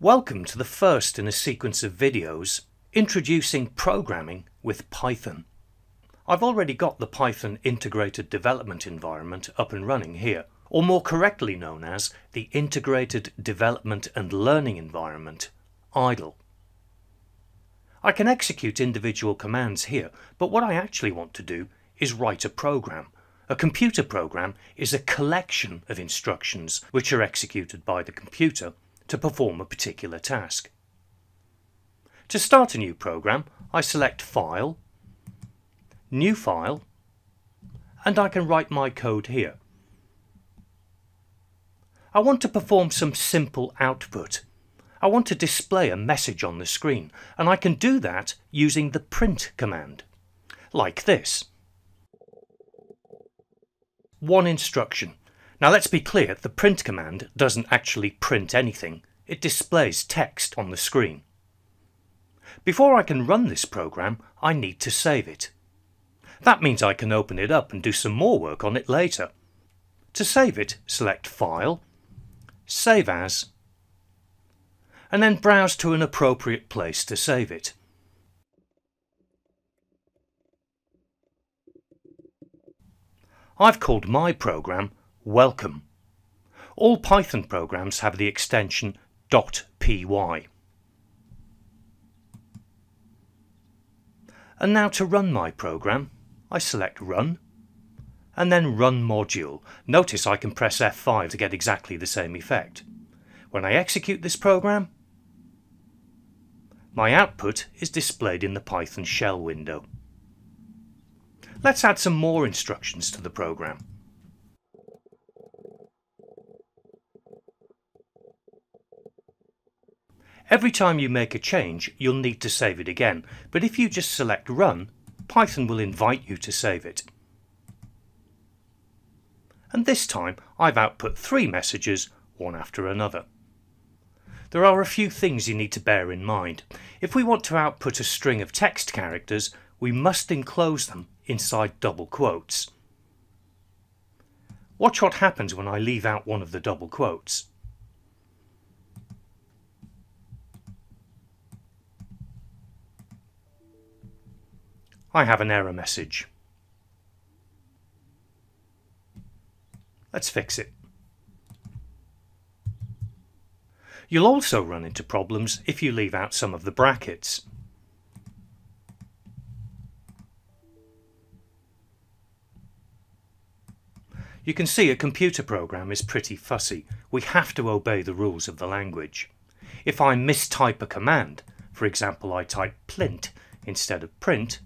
Welcome to the first in a sequence of videos introducing programming with Python. I've already got the Python Integrated Development Environment up and running here, or more correctly known as the Integrated Development and Learning Environment, IDLE. I can execute individual commands here, but what I actually want to do is write a program. A computer program is a collection of instructions which are executed by the computer to perform a particular task. To start a new program, I select File, New File, and I can write my code here. I want to perform some simple output. I want to display a message on the screen, and I can do that using the print command, like this. One instruction, now let's be clear, the print command doesn't actually print anything, it displays text on the screen. Before I can run this program, I need to save it. That means I can open it up and do some more work on it later. To save it, select File, Save As, and then browse to an appropriate place to save it. I've called my program welcome. All Python programs have the extension .py. And now to run my program, I select Run, and then Run Module. Notice I can press F5 to get exactly the same effect. When I execute this program, my output is displayed in the Python shell window. Let's add some more instructions to the program. Every time you make a change, you'll need to save it again, but if you just select Run, Python will invite you to save it. And this time I've output three messages, one after another. There are a few things you need to bear in mind. If we want to output a string of text characters, we must enclose them inside double quotes. Watch what happens when I leave out one of the double quotes. I have an error message. Let's fix it. You'll also run into problems if you leave out some of the brackets. You can see a computer program is pretty fussy. We have to obey the rules of the language. If I mistype a command, for example I type plint instead of print,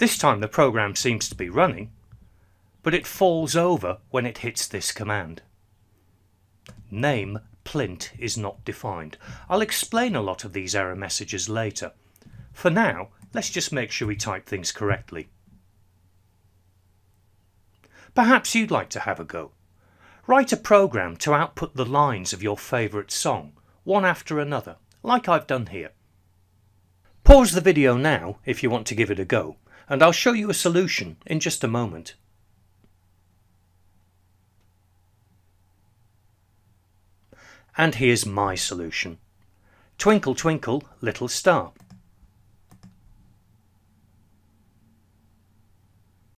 This time the program seems to be running, but it falls over when it hits this command. Name plint is not defined. I'll explain a lot of these error messages later. For now, let's just make sure we type things correctly. Perhaps you'd like to have a go. Write a program to output the lines of your favourite song, one after another, like I've done here. Pause the video now if you want to give it a go and I'll show you a solution in just a moment. And here's my solution. Twinkle twinkle little star.